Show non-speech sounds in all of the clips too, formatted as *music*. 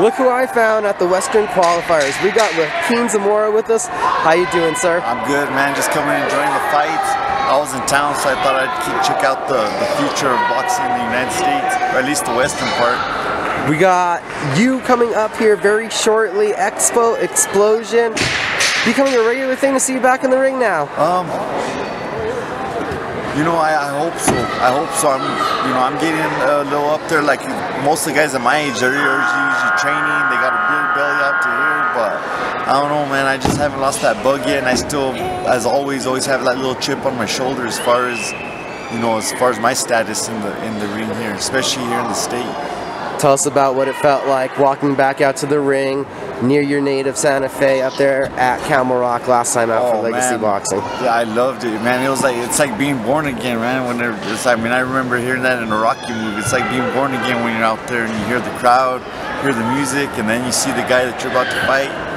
Look who I found at the Western qualifiers. We got Joaquin Zamora with us. How you doing, sir? I'm good, man. Just coming and enjoying the fights. I was in town, so I thought I'd check out the, the future of boxing in the United States, or at least the western part. We got you coming up here very shortly. Expo Explosion. Becoming a regular thing to see you back in the ring now. Um, you know, I, I, hope so. I hope so. I'm, you know, I'm getting a little up there. Like most of the guys at my age, they're usually training. They got a big belly out to here, but I don't know, man. I just haven't lost that bug yet, and I still, as always, always have that little chip on my shoulder as far as, you know, as far as my status in the in the ring here, especially here in the state. Tell us about what it felt like walking back out to the ring near your native Santa Fe up there at Camel Rock last time out oh, for Legacy man. Boxing. Yeah, I loved it, man. It was like it's like being born again, man. When it's, I mean, I remember hearing that in a Rocky movie. It's like being born again when you're out there and you hear the crowd, hear the music, and then you see the guy that you're about to fight.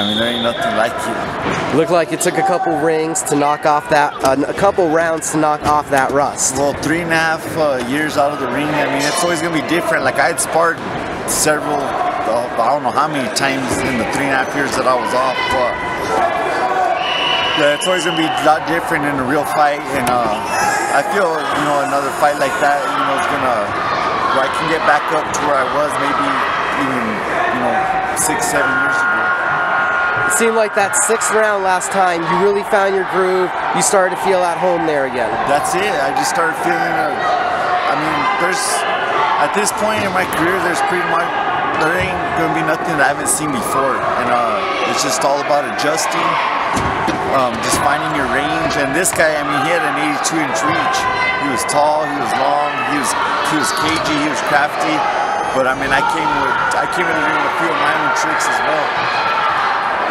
I mean, there ain't nothing like it. Looked like it took a couple rings to knock off that, uh, a couple rounds to knock off that rust. Well, three and a half uh, years out of the ring, I mean, it's always going to be different. Like, I had sparred several, uh, I don't know how many times in the three and a half years that I was off, but yeah, it's always going to be a lot different in a real fight. And uh, I feel, you know, another fight like that, you know, is going to, where I can get back up to where I was maybe even, you know, six, seven years ago. It seemed like that sixth round last time, you really found your groove. You started to feel at home there again. That's it. I just started feeling. I mean, there's at this point in my career, there's pretty much there ain't gonna be nothing that I haven't seen before, and uh, it's just all about adjusting, um, just finding your range. And this guy, I mean, he had an 82 inch reach. He was tall, he was long, he was he was cagey, he was crafty. But I mean, I came with I came in the ring with a few of my own tricks as well.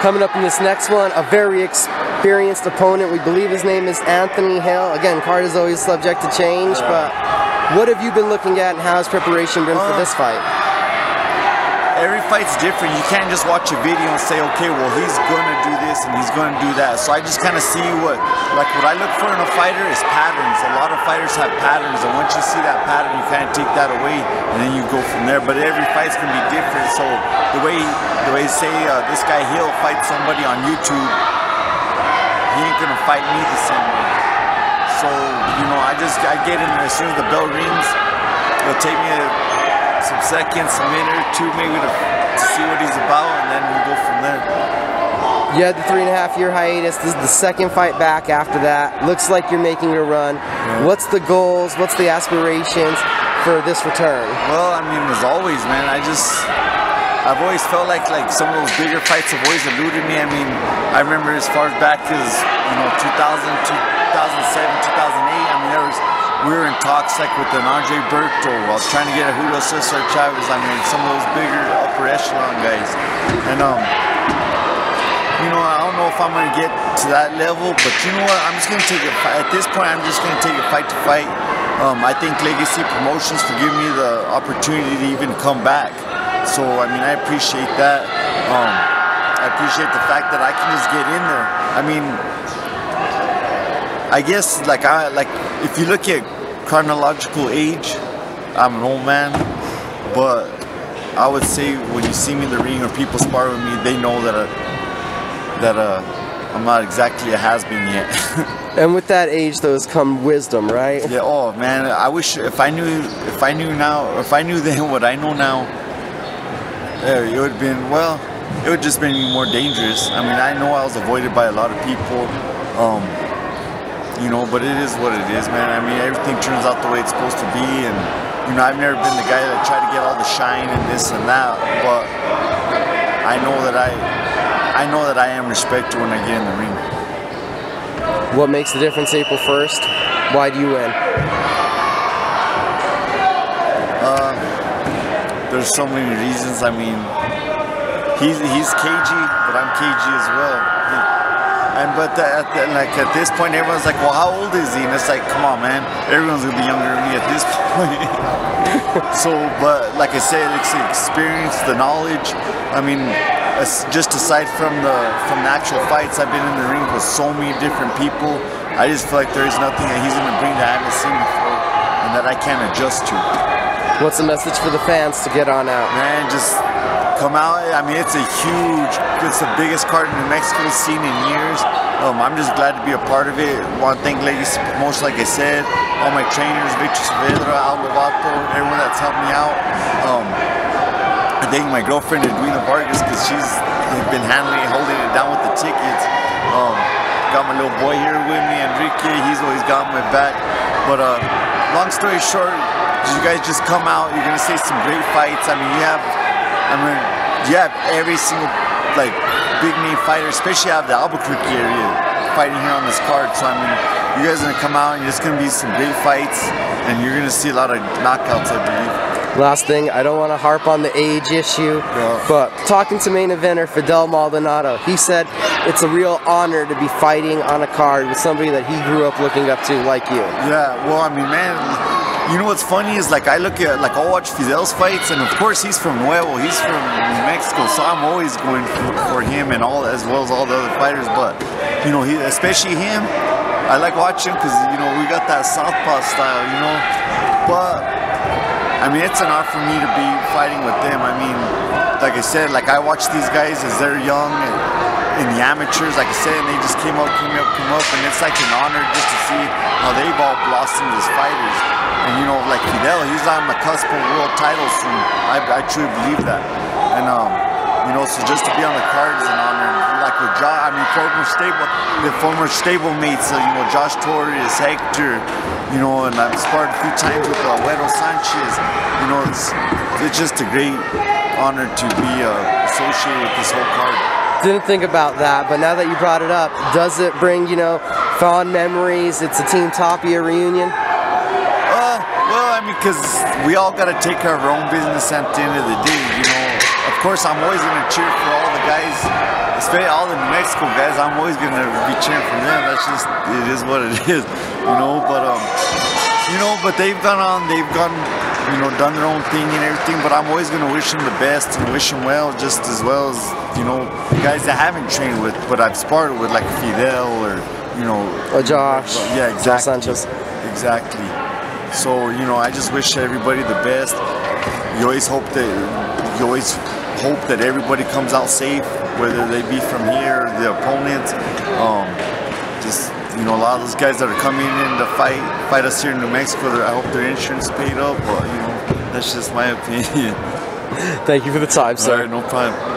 Coming up in this next one, a very experienced opponent. We believe his name is Anthony Hill. Again, card is always subject to change, but what have you been looking at and how has preparation been for uh, this fight? Every fight's different. You can't just watch a video and say, okay, well, he's gonna do this and he's gonna do that. So I just kind of see what, like, what I look for in a fighter is patterns. A lot of fighters have patterns, and once you see that pattern, you kind of take that away, and then you go from there. But every fight's gonna be different. So the way, the way say uh, this guy Hill fight somebody on YouTube, he ain't gonna fight me the same way. So you know, I just I get in as soon as the bell rings. It'll take me a some seconds, a minute or two maybe to, to see what he's about, and then we'll go from there. You had the three and a half year hiatus. This is the second fight back after that. Looks like you're making a run. Yeah. What's the goals? What's the aspirations for this return? Well, I mean, as always, man, I just I've always felt like like some of those bigger fights have always eluded me. I mean, I remember as far back as you know 2000, 2007, 2008. I mean, there was we were in talks like with an Andre Berto. Was trying to get a Julio Cesar Chavez. I mean, some of those bigger upper echelon guys. And um, you know, I don't know if I'm gonna get to that level, but you know what? I'm just gonna take it. At this point, I'm just gonna take it fight to fight. Um, I think Legacy Promotions for giving me the opportunity to even come back. So I mean, I appreciate that. Um, I appreciate the fact that I can just get in there. I mean, I guess like I like if you look at chronological age, I'm an old man, but I would say when you see me in the ring or people spar with me, they know that I, uh, that uh, I'm not exactly a has-been yet. *laughs* and with that age, though, has come wisdom, right? Yeah. Oh man, I wish if I knew if I knew now if I knew *laughs* then what I know now, yeah, it would have been well. It would just been more dangerous. I mean, I know I was avoided by a lot of people. Um, you know, but it is what it is, man. I mean, everything turns out the way it's supposed to be, and you know, I've never been the guy that tried to get all the shine and this and that, but I know that I, I know that I am respected when I get in the ring. What makes the difference April 1st? Why do you win? Uh, there's so many reasons. I mean, he's he's cagey, but I'm cagey as well. And but the, at the, like at this point, everyone's like, "Well, how old is he?" And it's like, "Come on, man! Everyone's gonna be younger than me at this *laughs* point." so, but like I said, it's the experience, the knowledge. I mean, just aside from the from the actual fights, I've been in the ring with so many different people. I just feel like there is nothing that he's gonna bring that I haven't seen before, and that I can't adjust to. What's the message for the fans to get on out? Man, just come out. I mean, it's a huge, it's the biggest card in New Mexico seen in years. Um, I'm just glad to be a part of it. To thank Legacy Promotion, like I said, all my trainers, Victor Saavedra, Al Lovato, everyone that's helped me out. Um, I thank my girlfriend, Edwina Vargas, because she's been handling, and holding it down with the tickets. Um, got my little boy here with me, Enrique. He's always got my back. But uh, long story short, you guys just come out. You're gonna see some great fights. I mean, you have, I mean, you have every single like big name fighter, especially out of the Albuquerque area, fighting here on this card. So I mean, you guys are gonna come out and there's gonna be some great fights, and you're gonna see a lot of knockouts, I believe. Last thing, I don't want to harp on the age issue, No. but talking to main eventer Fidel Maldonado, he said it's a real honor to be fighting on a card with somebody that he grew up looking up to like you. Yeah, well, I mean, man, you know what's funny is like I look at like I'll watch Fidel's fights, and of course he's from Nuevo, he's from Mexico, so I'm always going for, for him and all as well as all the other fighters. But you know, he especially him, I like watching because you know we got that southpaw style, you know. But I mean, it's an honor for me to be fighting with them. I mean, like I said, like I watch these guys as they're young and in the amateurs, like I said, and they just came up, came up, came up, and it's like an honor just to see how they've all blossomed as fighters. And you know, like Fidel, he's on the cusp of world titles soon. I, I truly believe that. And um, you know, so just to be on the card is an honor. Like with Josh, I mean, former stable, the former stable mates, uh, you know, Josh Torres, Hector, you know, and I've sparred a few times with uh, Sanchez. You know, it's it's just a great honor to be uh, associated with this whole card. Didn't think about that, but now that you brought it up, does it bring, you know, fond memories? It's a Team Tapia reunion. Uh, well, I mean, because we all got to take care of our own business at the end of the day, you know. Of course, I'm always going to cheer for all the guys, especially all the New Mexico guys. I'm always going to be cheering for them. That's just, it is what it *laughs* is, you know. But, um, you know, but they've gone on, they've gone, you know, done their own thing and everything. But I'm always going to wish them the best and wish them well, just as well as, you know, guys that I haven't trained with, but I've sparred with, like Fidel or, you know, Or Josh. yeah, Josh exactly. Sanchez. Exactly. So you know, I just wish everybody the best. You always hope that you always hope that everybody comes out safe, whether they be from here the opponent. Um, just you know, a lot of those guys that are coming in to fight fight us here in New Mexico. I hope their insurance paid up. But you know, that's just my opinion. Thank you for the time, sir. right, no problem.